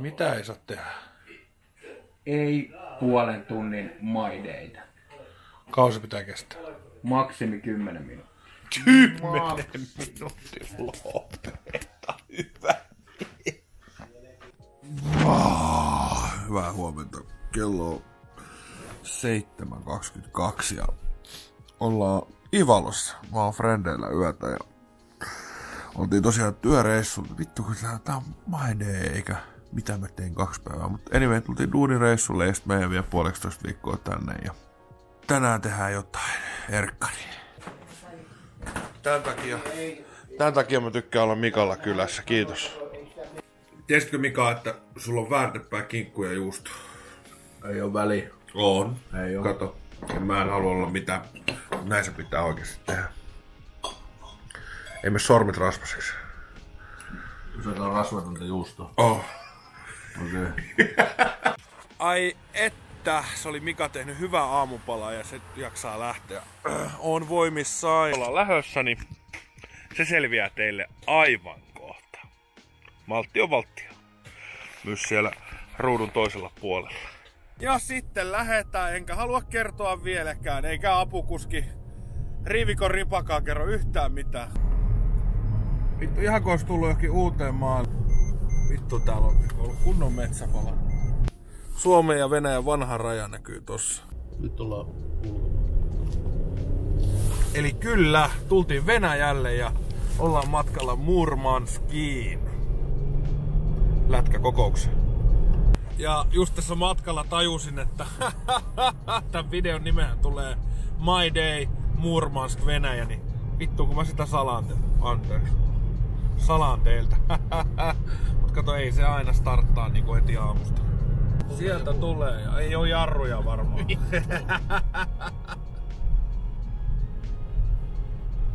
Mitä ei saa tehdä? Ei puolen tunnin maideita. Kausi pitää kestää. Maksimi 10 minuuttia. Kymmenen minuutin lopeta. Hyvä. Ah, hyvää huomenta. Kello on 7.22 ja ollaan Ivalossa. Mä oon frendeillä yötä ja oltiin tosiaan työreissulla. Vittu kun tää, tää on maine eikä mitä mä tein kaksi päivää. Mutta anyway, tultiin duunireissulle ja sitten meidän vielä puoleksitoista viikkoa tänne ja tänään tehdään jotain. Erkkari. Tän takia, tän takia mä tykkään olla Mikalla kylässä. Kiitos. Tiesitkö Mika, että sulla on väärtepää kinkku ja juusto? Ei ole väliä. On. Ei oo. Kato. Ja mä en halua olla mitään. Näin se pitää oikeasti tehdä. Ei me sormit rasvaseksi. Se on rasvatonta juustoa. Oh. Okei. Okay. Ai että, se oli Mika tehnyt hyvää aamupalaa ja se jaksaa lähteä. On voimissaan. Ollaan lähössä, niin se selviää teille aivan kohta. Maltti on valttia. Myös siellä ruudun toisella puolella. Ja sitten lähetään, enkä halua kertoa vieläkään, eikä apukuski Rivikon ripakaan kerro yhtään mitään. Vittu, ihan kun olisi tullut johonkin uuteen maalle. Vittu, täällä on ollut kunnon metsäpala. Suomen ja Venäjän vanha raja näkyy tossa. Nyt ollaan Eli kyllä, tultiin Venäjälle ja ollaan matkalla Murmanskiin. Lätkäkokoukseen. Ja just tässä matkalla tajusin, että tämän videon nimehän tulee My Day Murmansk Venäjä, niin vittu kun mä sitä salaan te- Anteeksi. Salaan teiltä. Kato, ei se aina starttaa niinku heti aamusta. Sieltä tulee ja ei oo jarruja varmaan.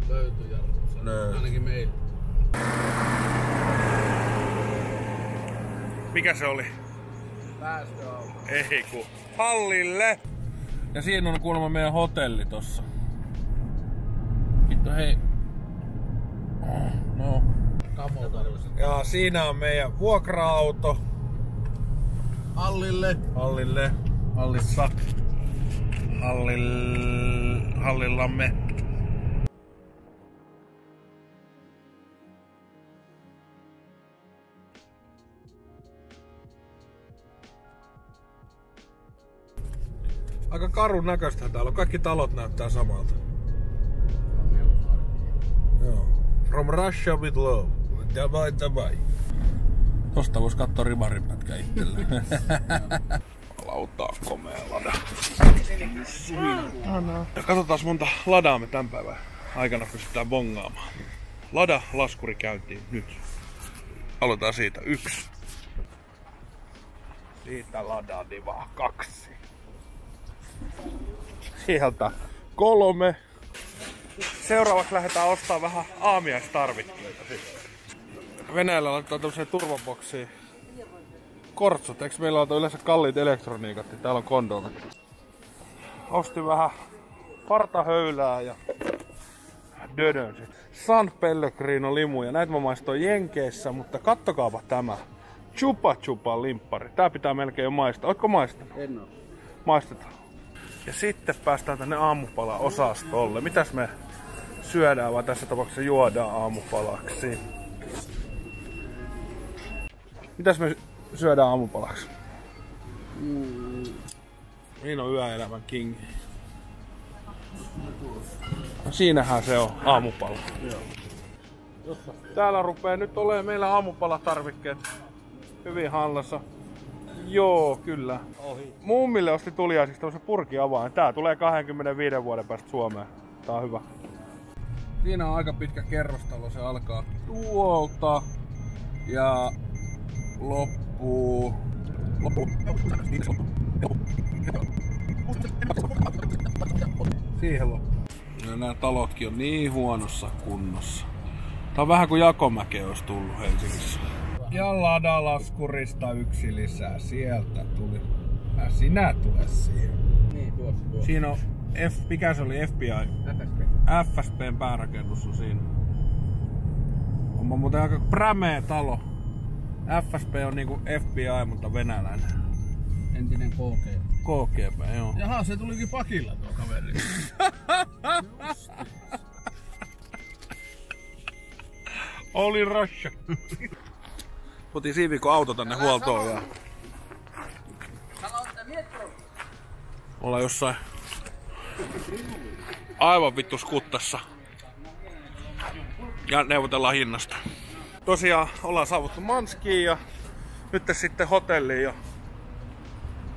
Löytyy jarru. Löytyy. Ainakin meillä. Mikä se oli? Päästöauto. Ei ku. Hallille! Ja siinä on kuulemma meidän hotelli tossa. Vittu hei. Oh, no. Ja siinä on meidän vuokra-auto. Hallille. Hallille. Hallissa. Hallil... Hallillamme. Aika karun näköistä täällä on. Kaikki talot näyttää samalta. Joo. From Russia with love. Dabai dabai. Tosta vois katsoa rimarin pätkä itselleen. Lautaa komea lada. Ja katsotaan monta ladaa me tämän päivän aikana pystytään bongaamaan. Lada laskuri käyntiin nyt. Aloitetaan siitä yksi. Siitä ladaa divaa kaksi. Sieltä kolme. Seuraavaksi lähdetään ostaa vähän aamiaistarvikkeita sitten. Venäjällä laittaa tämmöiseen turvaboksiin kortsut. Eikö meillä on yleensä kalliit elektroniikat, niin täällä on kondomi. Ostin vähän partahöylää ja dödön sit. San Pellegrino limuja. Näitä mä maistoin Jenkeissä, mutta kattokaapa tämä. Chupa Chupa limppari. Tää pitää melkein jo maistaa. Ootko maistanut? En oo. Maistetaan. Ja sitten päästään tänne aamupala-osastolle. Mitäs me syödään vai tässä tapauksessa juodaan aamupalaksi? Mitäs me syödään aamupalaksi? Niin on yöelämän king. Siinähän se on aamupala. Täällä rupeaa nyt olemaan meillä aamupalatarvikkeet hyvin hallassa. Joo, kyllä. Ohi. Mummille osti tuliaisiksi tämmösen purkiavaan. Tää tulee 25 vuoden päästä Suomeen. Tää on hyvä. Siinä on aika pitkä kerrostalo. Se alkaa tuolta ja loppuu... Loppuu... Siihen loppuu. Ja nämä talotkin on niin huonossa kunnossa. Tää on vähän kuin Jakomäki olisi tullut Helsingissä. Ja ladalaskurista yksi lisää. Sieltä tuli. Ää, sinä tule siihen. Niin, tuossa, tuossa. Siinä on F, mikä se oli? FBI. FSP. FSPn päärakennus on siinä. On muuten aika prämeä talo. FSP on niinku FBI, mutta venäläinen. Entinen KG. KGB, joo. Jaha, se tulikin pakilla tuo kaveri. Oli Russia. Otin siivikko auto tänne huoltoon ja... Ollaan jossain aivan vittu skuttassa. Ja neuvotellaan hinnasta. Tosiaan ollaan saavuttu Manskiin ja nyt sitten hotelliin ja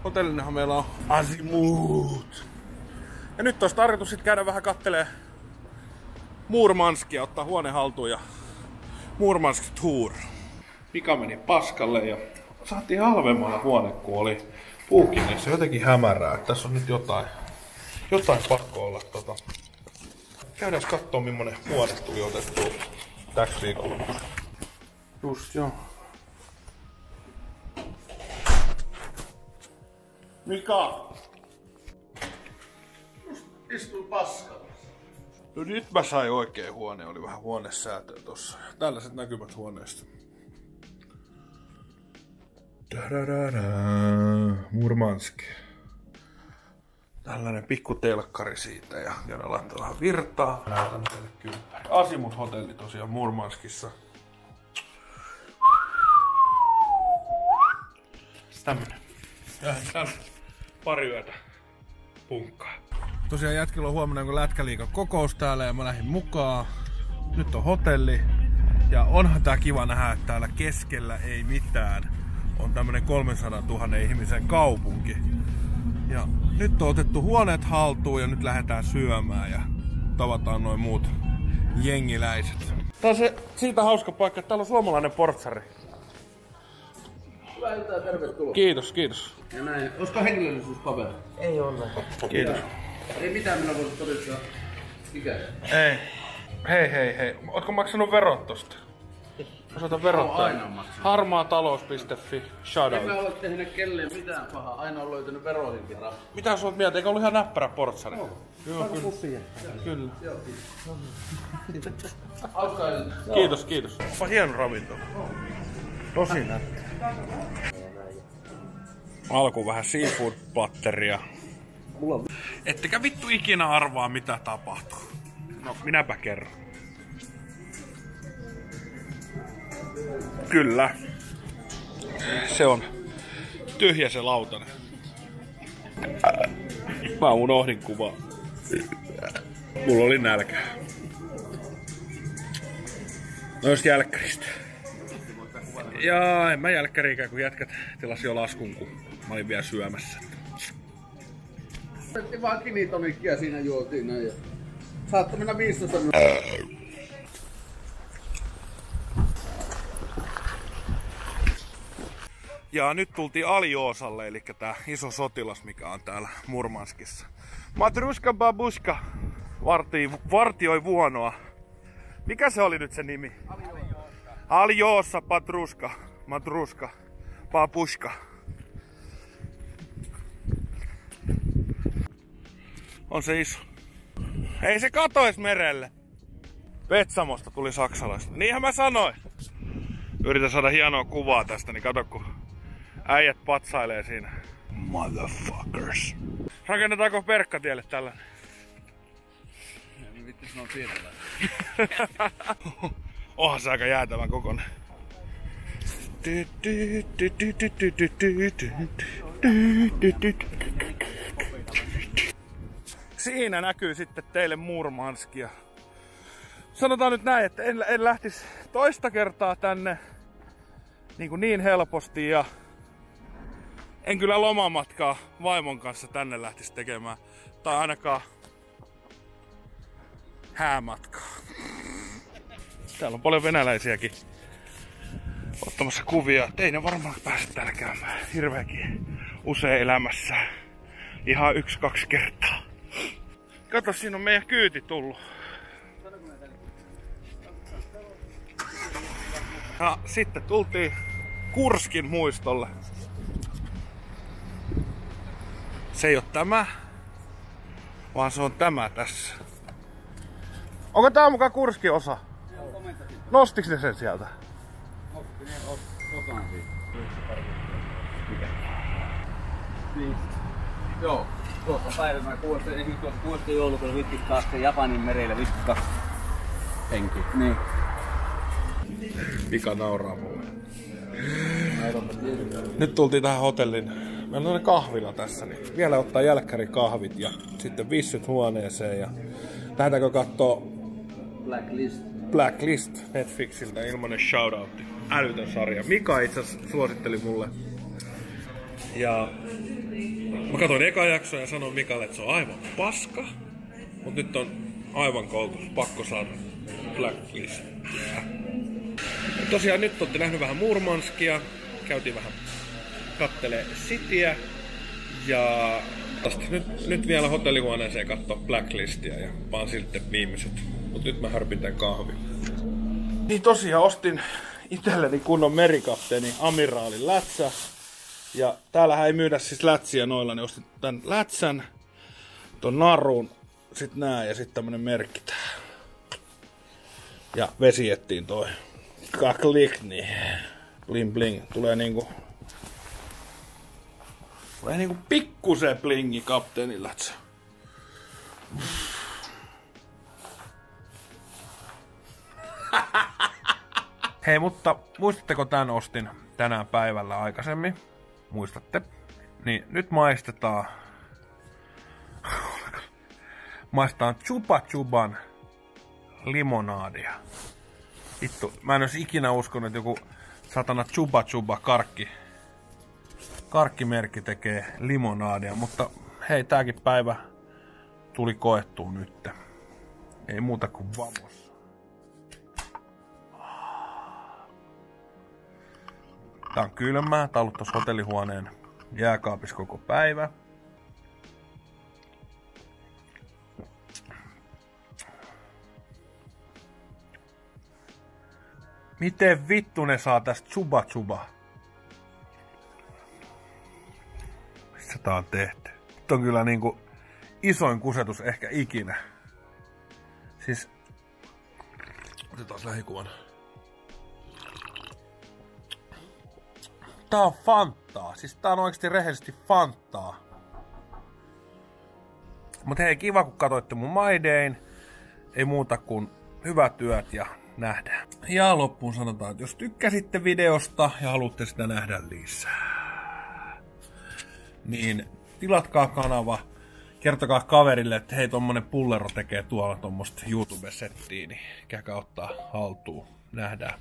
hotellinenhan meillä on Azimut. Ja nyt olisi tarkoitus sitten käydä vähän kattelee Murmanskia, ottaa huone haltuun ja Murmansk Tour. Mika meni paskalle ja saatiin halvemmalla huone, kun oli puukineessa jotenkin hämärää. Tässä on nyt jotain, jotain pakko olla tota. Käydään katsoa millainen huone tuli otettu täksi viikolla. Just joo. Mika! Istuu paskalla. No nyt mä sain oikein huone, oli vähän huonesäätöä tossa. Tällaiset näkymät huoneesta. Tadadada, Murmansk. Tällainen pikku telkkari siitä ja käydään laittaa vähän virtaa. Näytän teille kylppäri. Asimut hotelli tosiaan Murmanskissa. Tämmönen. Ja tän pari yötä punkkaa. Tosiaan jätkillä on huomenna joku lätkäliikan kokous täällä ja mä lähdin mukaan. Nyt on hotelli. Ja onhan tää kiva nähdä, että täällä keskellä ei mitään. On tämmönen 300 000 ihmisen kaupunki. Ja nyt on otettu huoneet haltuun ja nyt lähdetään syömään ja tavataan noin muut jengiläiset. Tää on se siitä hauska paikka, että täällä on suomalainen portsari. Hyvää iltaa tervetuloa. Kiitos, kiitos. Ja näin. Olisiko henkilöllisyyspaperi? Kiitos. Ei mitään, minä voisin todistaa ikä. Ei. Hei, hei, hei. Ootko maksanut verot tosta? Osoita verottaa. aina maksanut. Harmaattalous.fi. Shout En mä out. ole tehnyt kelleen mitään pahaa. Aina on löytynyt veroihinkin rahaa. Mitä sä oot mieltä? Eikö ollut ihan näppärä portsari? Joo, kyllä. Kyllä. Hauskaa iltaa. Kiitos, kiitos. Onpa hieno ravinto. Tosi nätti. Alkuun vähän seafood-patteria. Ettekä vittu ikinä arvaa mitä tapahtuu. No, minäpä kerron. Kyllä. Se on tyhjä se lautanen. Mä unohdin kuvaa. Mulla oli nälkä. Noista jälkkäristä. Jaa, en mä jälkkäriikään, kun jätkät tilasi jo laskun, kun mä olin vielä syömässä. Otettiin vaan kinitonikkia siinä juotiin näin. Ja... Saattoi mennä 15 minuuttia. Ja nyt tultiin Aljoosalle, eli tää iso sotilas, mikä on täällä Murmanskissa. Matruska babuska vartii, vartioi vuonoa. Mikä se oli nyt se nimi? Aljoosa patruska. Matruska. Babuska. On se iso. Ei se katois merelle. Petsamosta tuli saksalaista. Niinhän mä sanoin. Yritän saada hienoa kuvaa tästä, niin kato kun äijät patsailee siinä. Motherfuckers. Rakennetaanko Perkkatielle tällainen? Niin vittu sanoo tietävä. Onhan se aika jäätävän kokonen. Siinä näkyy sitten teille Murmanskia. Sanotaan nyt näin, että en, en lähtisi toista kertaa tänne niin, kuin niin helposti ja en kyllä lomamatkaa vaimon kanssa tänne lähtisi tekemään. Tai ainakaan häämatkaa. Täällä on paljon venäläisiäkin ottamassa kuvia. Ei ne varmaan pääse täällä käymään hirveäkin usein elämässä. Ihan yksi, kaksi kertaa. Kato, siinä on meidän kyyti tullut. Ja sitten tultiin Kurskin muistolle. Se ei ole tämä, vaan se on tämä tässä. Onko tää mukaan Kurskin osa? Nostiks ne sen sieltä? Otan siitä. Niin. Joo. Tuossa päivänä 6. esimerkiksi tuossa 6. joulukuuta 52 Japanin merillä 52 henki. Niin. Mika nauraa mulle. Nyt tultiin tähän hotellin. Meillä on tämmönen kahvila tässä, niin vielä ottaa jälkkäri kahvit ja sitten vissyt huoneeseen ja lähdetäänkö kattoo Blacklist. Blacklist Netflixiltä ilmanen shoutoutti. Älytön sarja. Mika itse suositteli mulle. Ja mä katsoin eka jaksoa ja sanoin Mikalle, että se on aivan paska. Mut nyt on aivan koulutus. Pakko saada Blacklist. Ja tosiaan nyt olette nähnyt vähän Murmanskia. Käytiin vähän kattelee Cityä. Ja nyt, nyt vielä hotellihuoneeseen katsoa Blacklistia ja vaan sitten viimeiset. Mut nyt mä hörpin tän kahvin. Niin tosiaan ostin itselleni kunnon merikapteeni amiraalin lätsä. Ja täällähän ei myydä siis lätsiä noilla, niin ostin tän lätsän, ton narun, sit nää ja sit tämmönen merkki tää. Ja vesiettiin toi kaklik, niin bling bling. Tulee niinku Tulee niinku pikkusen blingi kapteenin lätsä. Hei, mutta muistatteko tämän ostin tänään päivällä aikaisemmin? Muistatte? Niin nyt maistetaan... Maistetaan Chupa Chuban limonaadia. Vittu, mä en olisi ikinä uskonut, että joku satana Chupa Chuba karkki karkkimerkki tekee limonaadia, mutta hei, tääkin päivä tuli koettua nyt. Ei muuta kuin vamos. Tää on kylmää, tää on ollut hotellihuoneen jääkaapis koko päivä. Miten vittu ne saa tästä chuba chuba? Missä tää on tehty? Nyt on kyllä niinku isoin kusetus ehkä ikinä. Siis... Otetaan lähikuvan. Tää on Fantaa. Siis tää on oikeesti rehellisesti Fantaa. Mut hei, kiva kun katsoitte mun Dayn. Ei muuta kuin hyvät työt ja nähdään. Ja loppuun sanotaan, että jos tykkäsitte videosta ja haluatte sitä nähdä lisää, niin tilatkaa kanava, kertokaa kaverille, että hei tommonen pullero tekee tuolla tommosta YouTube-settiä, niin käykää ottaa haltuun. Nähdään.